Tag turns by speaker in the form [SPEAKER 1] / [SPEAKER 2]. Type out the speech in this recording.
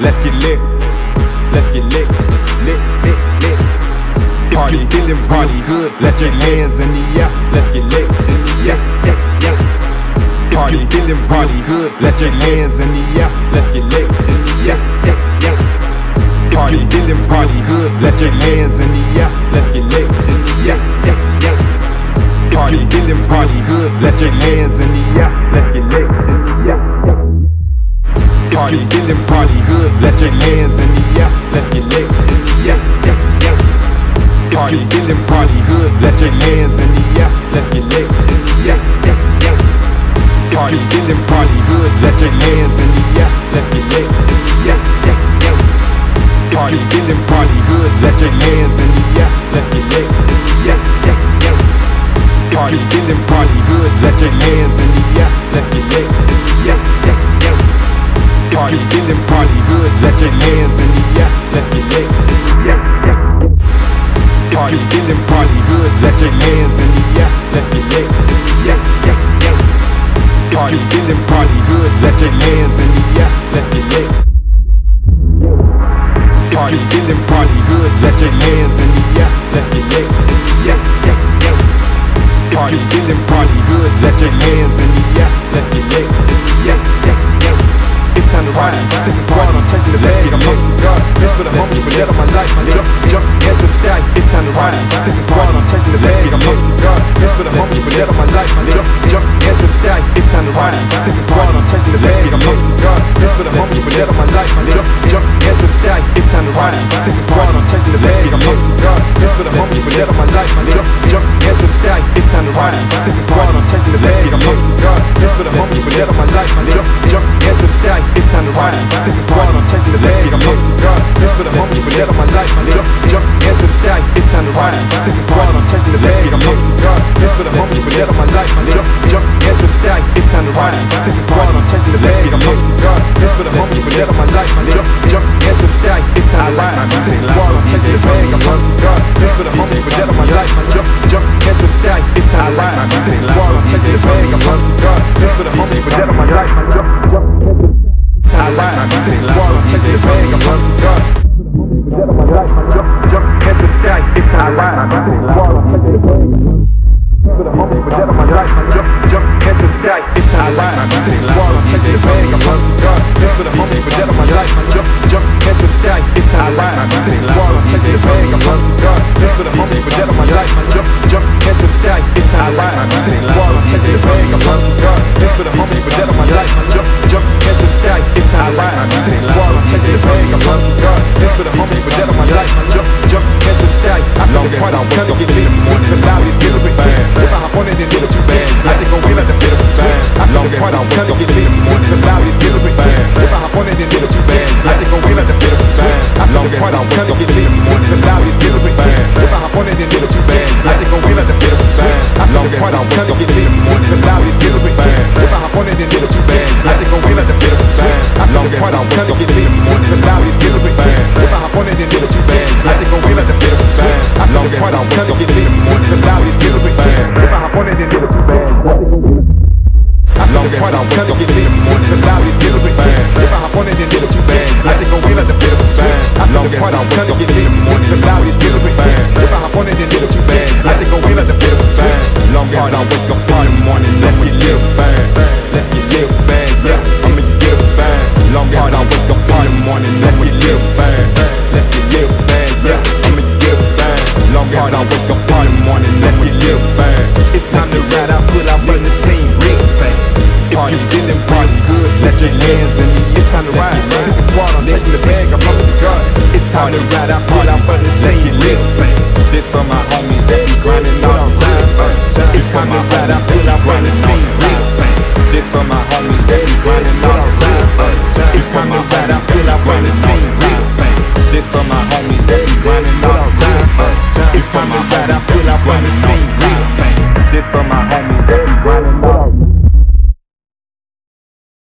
[SPEAKER 1] Let's get lit. Let's get lit. Lit, lit, lit. Party,
[SPEAKER 2] If you feeling
[SPEAKER 1] party.
[SPEAKER 2] real good,
[SPEAKER 1] Let's
[SPEAKER 2] your
[SPEAKER 1] get lit.
[SPEAKER 2] hands in the air.
[SPEAKER 1] Let's get lit.
[SPEAKER 2] In the air, yeah, yeah.
[SPEAKER 1] Party,
[SPEAKER 2] If you feeling
[SPEAKER 1] party.
[SPEAKER 2] real good,
[SPEAKER 1] Let's
[SPEAKER 2] your
[SPEAKER 1] get lit.
[SPEAKER 2] hands in the air.
[SPEAKER 1] Let's get lit.
[SPEAKER 2] In the air, yeah, yeah.
[SPEAKER 1] Party,
[SPEAKER 2] If you feeling real good,
[SPEAKER 1] Let's
[SPEAKER 2] your
[SPEAKER 1] get
[SPEAKER 2] hands in the air.
[SPEAKER 1] Let's get lit.
[SPEAKER 2] Feeling real good,
[SPEAKER 1] Let's get
[SPEAKER 2] hands in the air.
[SPEAKER 1] Let's get lit.
[SPEAKER 2] In the air, yeah, yeah. If you feeling real good,
[SPEAKER 1] Let's
[SPEAKER 2] your
[SPEAKER 1] get
[SPEAKER 2] hands in the air.
[SPEAKER 1] Let's get lit.
[SPEAKER 2] In the air, yeah, yeah. If you feeling real good,
[SPEAKER 1] Let's
[SPEAKER 2] your
[SPEAKER 1] get
[SPEAKER 2] hands in the air.
[SPEAKER 1] Let's get lit.
[SPEAKER 2] In the air, yeah, yeah. If you feeling real good,
[SPEAKER 1] Let's
[SPEAKER 2] your
[SPEAKER 1] get
[SPEAKER 2] hands in the air.
[SPEAKER 1] Let's get lit.
[SPEAKER 2] In the air, yeah, yeah.
[SPEAKER 1] Party,
[SPEAKER 2] feeling
[SPEAKER 1] party.
[SPEAKER 2] good,
[SPEAKER 1] Let's
[SPEAKER 2] your
[SPEAKER 1] get
[SPEAKER 2] hands in the air.
[SPEAKER 1] Let's get lit.
[SPEAKER 2] In the air.
[SPEAKER 1] Party,
[SPEAKER 2] feeling
[SPEAKER 1] party.
[SPEAKER 2] good,
[SPEAKER 1] Let's get
[SPEAKER 2] hands in the air.
[SPEAKER 1] Let's get lit.
[SPEAKER 2] If you feeling
[SPEAKER 1] party.
[SPEAKER 2] good,
[SPEAKER 1] Let's get
[SPEAKER 2] hands in the air.
[SPEAKER 1] Let's get lit.
[SPEAKER 2] If you feeling
[SPEAKER 1] party.
[SPEAKER 2] good,
[SPEAKER 1] Let's get
[SPEAKER 2] hands in the air.
[SPEAKER 1] Let's get lit.
[SPEAKER 2] If you feeling
[SPEAKER 1] party.
[SPEAKER 2] good,
[SPEAKER 1] Let's get
[SPEAKER 2] hands in the air.
[SPEAKER 1] Let's get lit.
[SPEAKER 2] If you feeling
[SPEAKER 1] party.
[SPEAKER 2] good,
[SPEAKER 1] Let's get
[SPEAKER 2] hands the
[SPEAKER 1] Let's get
[SPEAKER 2] hungry to God. This for the homies, but dead on my life. Jump, jump, head to the sky. It's time to ride. A squad, I'm chasing the
[SPEAKER 1] Let's get lit.
[SPEAKER 2] to God. This for the homies, but dead on my life. Jump, jump, head to the sky. It's time to ride. A squad, I'm chasing the
[SPEAKER 1] Let's get lit.
[SPEAKER 2] to God. This for the homies, but dead on my life. Jump, jump, head to the sky. It's time to ride. A squad, I'm chasing the
[SPEAKER 1] Let's get lit.
[SPEAKER 2] to God. This for the homies, but dead on my life. Jump, jump, head to the sky. It's time to ride. A squad, I'm chasing the
[SPEAKER 1] Let's get lit.
[SPEAKER 2] to God. This for the homies, but on my life. Jump, jump, ride. Pick a I'm chasing the
[SPEAKER 1] Let's
[SPEAKER 2] bag.
[SPEAKER 1] get
[SPEAKER 2] I'm
[SPEAKER 1] lit.
[SPEAKER 2] hungry to God. This for the homies, but on my life. Jump, jump, head to the sky. It's time to ride. Pick a squad, I'm chasing the bag.
[SPEAKER 1] get
[SPEAKER 2] I'm hungry to God. This for the homies, but dead on my life. Jump, jump, head to the sky. It's time
[SPEAKER 1] I
[SPEAKER 2] to ride.
[SPEAKER 1] my
[SPEAKER 2] a
[SPEAKER 1] music
[SPEAKER 2] squad,
[SPEAKER 1] loud,
[SPEAKER 2] I'm chasing the bag. I'm hungry to God. This for the homies, but dead on my life. Jump, jump, head to the sky. It's time to ride.
[SPEAKER 1] my
[SPEAKER 2] Pick a
[SPEAKER 1] music
[SPEAKER 2] squad, I'm chasing the bag. I'm hungry to God. This for the homies, but dead on my life. Jump, jump, head to the a squad,
[SPEAKER 1] loud,
[SPEAKER 2] I'm chasing the bag. I'm hungry to God. This for the homies, but dead on my life. Jump, jump, head to the sky. It's time to ride. a
[SPEAKER 1] music
[SPEAKER 2] squad,
[SPEAKER 1] loud,
[SPEAKER 2] I'm chasing the bag. I'm hungry to God. This for the homies, but dead on my life. Jump, jump, head to the sky. It's time to ride. Pick a squad, I'm chasing the bag. I'm hungry to God. This for the homies, but dead on my life. Jump, jump, head to the sky. It's time to ride. Pick a squad, I'm chasing the bag. I'm hungry to God. This for the homies, but dead on my life. Jump, jump, head to the sky. I
[SPEAKER 1] Long
[SPEAKER 2] the
[SPEAKER 1] as
[SPEAKER 2] party,
[SPEAKER 1] I wake
[SPEAKER 2] come
[SPEAKER 1] up
[SPEAKER 2] get lit.
[SPEAKER 1] the morning,
[SPEAKER 2] Music loud, it's
[SPEAKER 1] I'ma
[SPEAKER 2] little bit
[SPEAKER 1] get bang.
[SPEAKER 2] If I hop on it, then little too bad.
[SPEAKER 1] Long
[SPEAKER 2] the party,
[SPEAKER 1] I up
[SPEAKER 2] get lit.
[SPEAKER 1] the morning,
[SPEAKER 2] Music loud, it's little bit quick. If I hop on it, then little too bad. I just win like the bit of a switch.
[SPEAKER 1] Long
[SPEAKER 2] the party,
[SPEAKER 1] I up
[SPEAKER 2] get lit.
[SPEAKER 1] the morning,
[SPEAKER 2] Music loud, it's little bit quick. If I hop on it, then little too bad. I just win like the bit of a switch.
[SPEAKER 1] Long
[SPEAKER 2] the party,
[SPEAKER 1] I up
[SPEAKER 2] get lit.
[SPEAKER 1] the morning,
[SPEAKER 2] Music loud, it's little bit quick. If I hop on it, then little too bad. I just win like the bit of a switch.
[SPEAKER 1] Long
[SPEAKER 2] the party,
[SPEAKER 1] I up
[SPEAKER 2] get lit.
[SPEAKER 1] the morning,
[SPEAKER 2] Music loud, it's little bit quick. If I hop on it, then little too bad. I just win like the bit of a switch.
[SPEAKER 1] Long
[SPEAKER 2] the party,
[SPEAKER 1] I up
[SPEAKER 2] get lit.
[SPEAKER 1] the morning,
[SPEAKER 2] Music loud, it's little bit quick. If I hop on it,
[SPEAKER 1] the
[SPEAKER 2] party,
[SPEAKER 1] I wake
[SPEAKER 2] come
[SPEAKER 1] up
[SPEAKER 2] get
[SPEAKER 1] in
[SPEAKER 2] lit.
[SPEAKER 1] the morning,
[SPEAKER 2] Music loud, it's little bit quick.
[SPEAKER 1] bang.
[SPEAKER 2] If I hop on it, then little too bad. I just gon' win like the bit of a switch.
[SPEAKER 1] Long as I wake up in the morning, let's get lit, bang. Let's get lit, bang. Yeah, I'ma get a bang. Long as I wake up in the morning, let's get lit, bang. Let's get lit, bang. Yeah, I'ma get a bang. Long as I wake up in the morning, let's get lit, bang.
[SPEAKER 2] It's time to ride, I pull out from the scene real fast. If you feeling party good, let's get hands in the air. It's time to ride.
[SPEAKER 1] get lit.
[SPEAKER 2] Pick a squad, I'm chasing the bag, I'm hungry to God. It's time to ride, I pull out from the
[SPEAKER 1] Let's
[SPEAKER 2] scene
[SPEAKER 1] get lit. This for my homies that be grinding all the time. It's for my